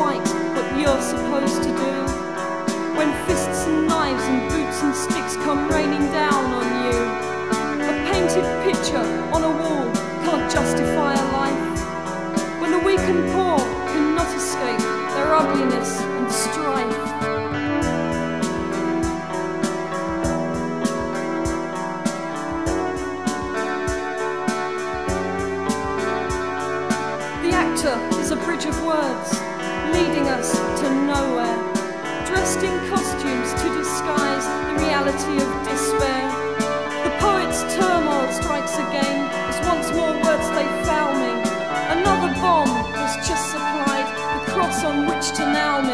what you're supposed to do. When fists and knives and boots and sticks come raining down on you. A painted picture on a wall can't justify a life. When the weak and poor cannot escape their ugliness and strife. is a bridge of words reality of despair. The poet's turmoil strikes again as once more words they foul me. Another bomb was just supplied, the cross on which to now me.